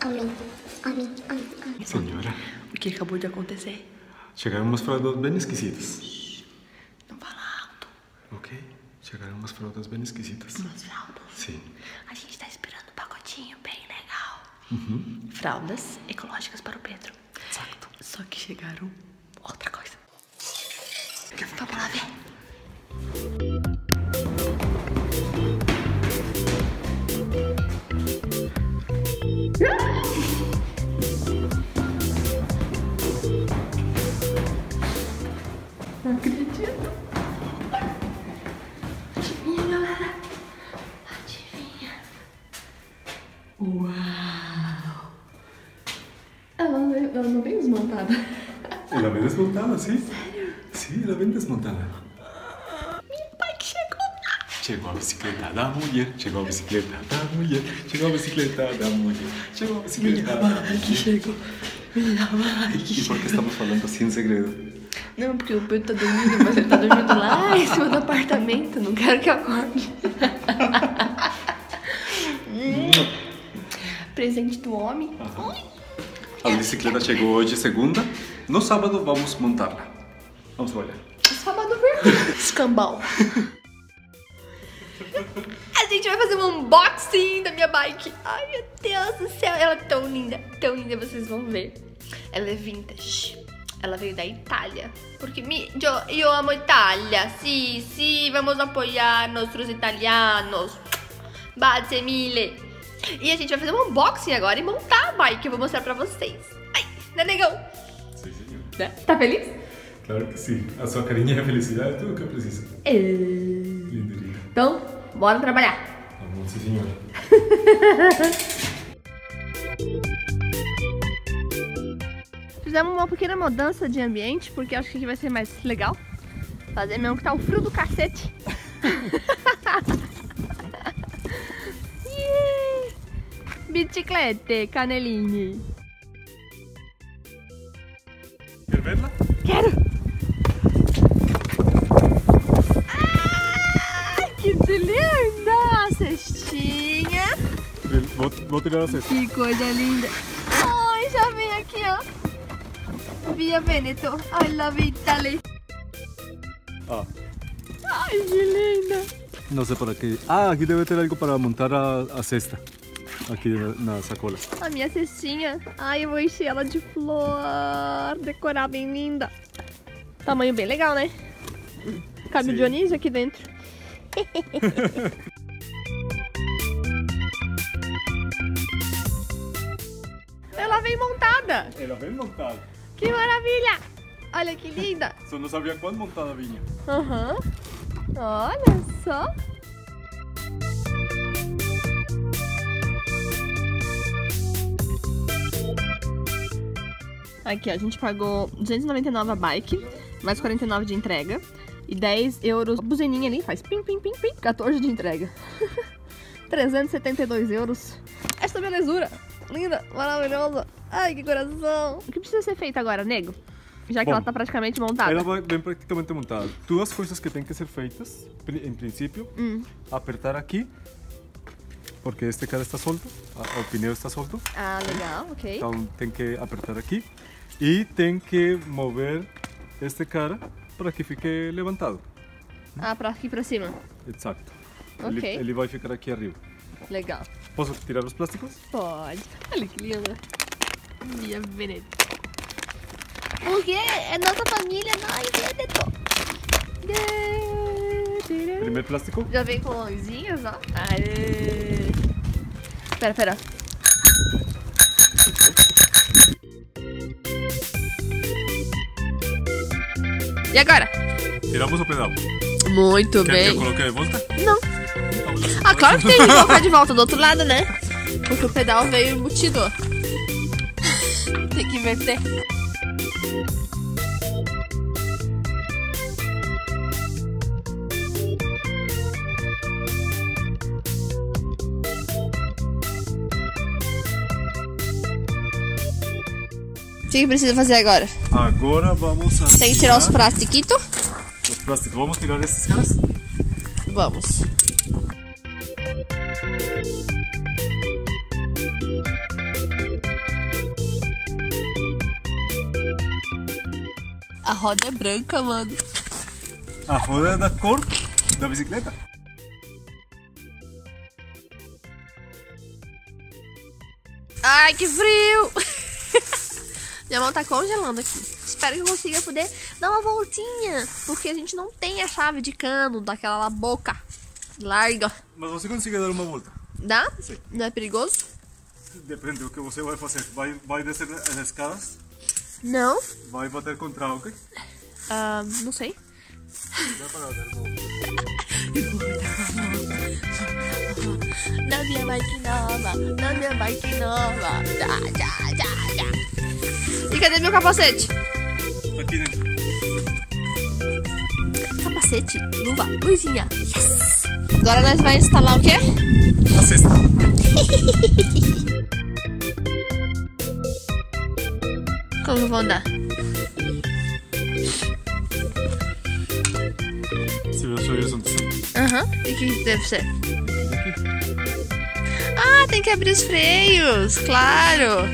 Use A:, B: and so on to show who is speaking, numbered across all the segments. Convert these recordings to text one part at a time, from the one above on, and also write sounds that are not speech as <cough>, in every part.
A: Amém. Amém. Amém. Amém.
B: Senhora,
C: O que acabou de acontecer?
B: chegaram umas fraldas bem esquisitas.
C: Não fala alto.
B: Ok? Chegaram umas fraldas bem esquisitas.
C: Umas fraldas.
B: Sim.
C: A gente tá esperando um pacotinho bem legal. Fraldas ecológicas para o Pedro.
B: Exato.
C: Só que chegaram outra coisa. Vamos lá ver. Uau! Ela não, ela não vem desmontada.
B: Ela vem desmontada, sim? Sério? Sim, ela vem desmontada.
C: Meu pai que chegou.
B: Chegou a bicicleta da mulher, chegou a bicicleta da mulher, chegou a bicicleta da mulher, chegou a bicicleta da mulher.
C: que chegou. Minha mãe que
B: E por que estamos falando assim em segredo?
C: Não, porque o Pedro tá dormindo, mas ele tá dormindo lá em cima do apartamento. Não quero que acorde. <laughs> Presente do homem.
B: A bicicleta chegou hoje, segunda. No sábado vamos montá-la. Vamos olhar.
C: Sábado vermelho. <laughs> Escambau. A gente vai fazer um unboxing da minha bike. Ai, meu Deus do céu. Ela é tão linda, tão linda, vocês vão ver. Ela é vintage. Ela veio da Itália. Porque mi, yo, yo amo Itália. Sì, sì, vamos apoiar nossos italianos. Grazie mille. E a gente vai fazer um unboxing agora e montar a bike. Eu vou mostrar pra vocês. Ai, né, negão?
B: Sim, senhor.
C: Né? Tá feliz?
B: Claro que sim. A sua carinha e a felicidade é tudo o que eu preciso.
C: É.
B: Linda, linda.
C: Então, bora trabalhar.
B: Vamos, sim, <laughs>
C: Fizemos uma pequena mudança de ambiente, porque acho que aqui vai ser mais legal. Fazer mesmo que tá o frio do cacete. <laughs> Yeah. Biciclete, caneline.
B: Quer vê-la?
C: Quero! Ai, que linda! A cestinha.
B: Vou, vou tirar a cesta.
C: Que coisa linda! Via Veneto. I love Italy.
B: Ah,
C: Ai, que linda!
B: não sei para quê. Ah, aqui deve ter algo para montar a, a cesta. Aqui na, sacola.
C: A minha cestinha. Ai, eu vou encher ela de flor. Decorar bem linda. Tamanho bem legal, né? Cabe o. Dionísio aqui dentro. <laughs> ela vem montada.
B: Ela vem montada.
C: Que maravilha! Olha que linda. <laughs>
B: Só não sabia quando montada vinha.
C: Aham. Olha só. Aqui, ó, a gente pagou 299 a bike, mais 49 de entrega. E 10 euros. A buzininha ali faz pim, pim, pim, pim. 14 de entrega. <laughs> 372 euros. Essa belezura. Linda, maravilhosa. Ai, que coração. O que precisa ser feito agora, nego? Já que
B: Bom,
C: ela tá praticamente montada.
B: Ela vai bem praticamente montada. Duas coisas que têm que ser feitas, em princípio,
C: Hum.
B: apertar aqui, porque este cara está solto, a- o pneu está solto,
C: Ah, legal, ok.
B: então tem que apertar aqui e tem que mover este cara para que fique levantado.
C: Ah, pra aqui pra cima.
B: Exato.
C: Ok.
B: Ele, ele vai ficar aqui arriba.
C: Legal.
B: Posso tirar os plásticos?
C: Pode. Olha que linda. Minha Veneto. Porque é nossa família, nós, Veneto.
B: Primeiro plástico.
C: Já vem com mãozinhas, ó. Aê. Pera, pera. E agora?
B: Tiramos o pedal.
C: Muito
B: Quer que eu coloque de volta?
C: Não. Ah, claro que tem que colocar de volta do outro lado, né? Porque o pedal veio embutido. <laughs> Tem que inverter. O que que precisa fazer agora?
B: Agora vamos
C: Tem que tirar os plastiquitos?
B: os plásticos. Vamos tirar esses caras?
C: Vamos. A roda é branca, mano.
B: A roda é da cor da bicicleta.
C: Ai, que frio! <laughs> Minha mão tá congelando aqui. Espero que eu consiga poder dar uma voltinha. Porque a gente não tem a chave de cano daquela lá boca larga.
B: Mas você consegue dar uma volta.
C: Dá?
B: Sim.
C: Não é perigoso?
B: Depende do que você vai fazer. Vai, vai descer as escadas,
C: Não.
B: vai bater contra ok?
C: Ah, não sei.
B: Vai para dar uma volta.
C: Na minha bike nova, na minha bike nova. Já, já, já, já. E cadê meu capacete?
B: Aqui dentro.
C: Capacete, luva, luzinha. Yes! Agora nós vamos instalar o quê?
B: A cesta. <laughs>
C: Como eu vou andar?
B: Se eu sou isso, então.
C: Aham. E o que deve ser? Ah, tem que abrir os freios, claro.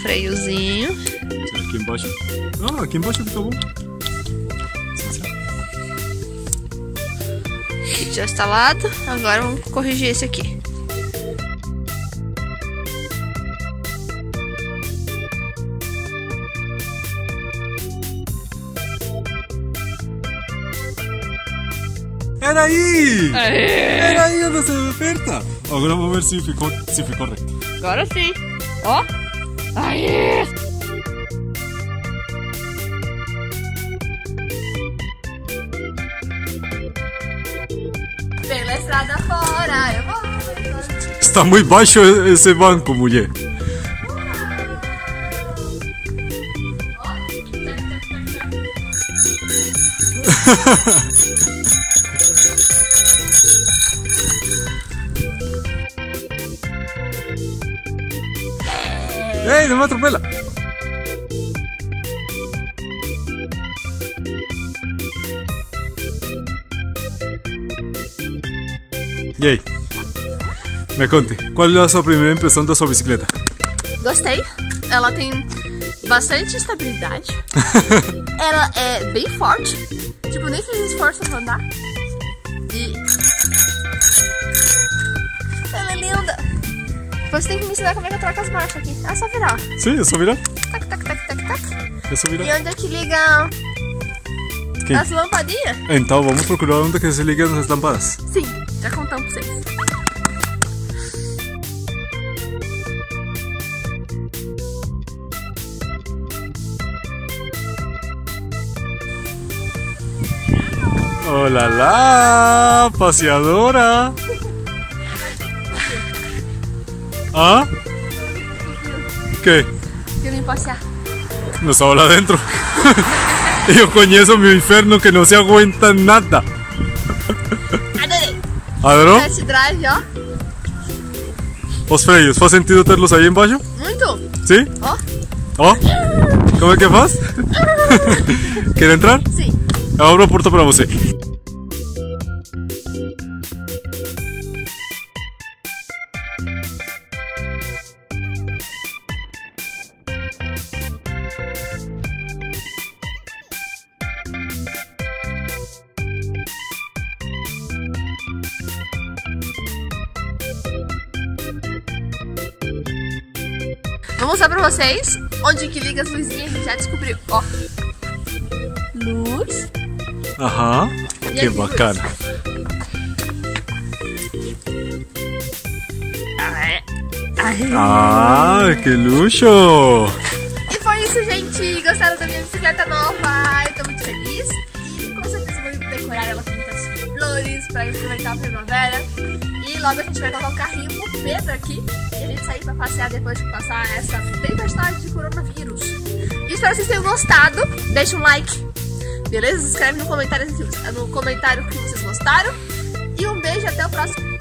C: Freiozinho.
B: Aqui embaixo. Ah, aqui embaixo fica bom.
C: Já instalado. Agora vamos corrigir esse aqui.
B: Era aí! Era aí onde se aperta. Agora vamos ver se ficou, se ficou reto.
C: Agora sim. Ó. Aí. Estrada fora, eu vou.
B: Está muito baixo esse banco, mulher. <laughs> ¡Ey, no me atropela! E aí? Me conte, qual é a sua primeira impressão da sua bicicleta?
C: Gostei. Ela tem bastante estabilidade. <laughs> Ela é bem forte. Tipo, nem fiz esforço pra andar. E. Ela é linda. Você tem que me ensinar como é que eu troco as marchas aqui. É só virar.
B: Sim, é só virar.
C: Tac, tac, tac, tac, tac.
B: É só
C: E
B: virar.
C: onde é que liga
B: Quem?
C: as lampadinhas?
B: Então vamos procurar onde que se ligam as lâmpadas.
C: Sim, já contamos pra vocês.
B: ¡Hola, la! ¡Paseadora! ¿Ah? ¿Qué?
C: Quero ir passear.
B: No estaba lá dentro. <laughs> Yo conheço meu inferno que não se aguenta nada. Adorou?
C: Test drive, ó.
B: Os freios, faz sentido terlos aí embaixo?
C: Muito.
B: Sim?
C: Ó.
B: Ó. Como é que faz? <laughs> <laughs> Quer entrar?
C: Sim.
B: Eu abro a porta para você.
C: Vou mostrar pra vocês onde que liga as luzinhas. A gente já descobriu. Ó. Luz.
B: Aham.
C: E
B: Que
C: aqui,
B: bacana.
C: Aê. Aê.
B: Ah, que luxo!
C: E foi isso, gente. Gostaram da minha bicicleta nova? Pra aproveitar a primavera. E logo a gente vai colocar o carrinho pro Pedro aqui. E a gente sair pra passear depois de passar essa tempestade de coronavírus. Espero que vocês tenham gostado. Deixa um like. Beleza? Se inscreve no comentário, no comentário que vocês gostaram. E um beijo até o próximo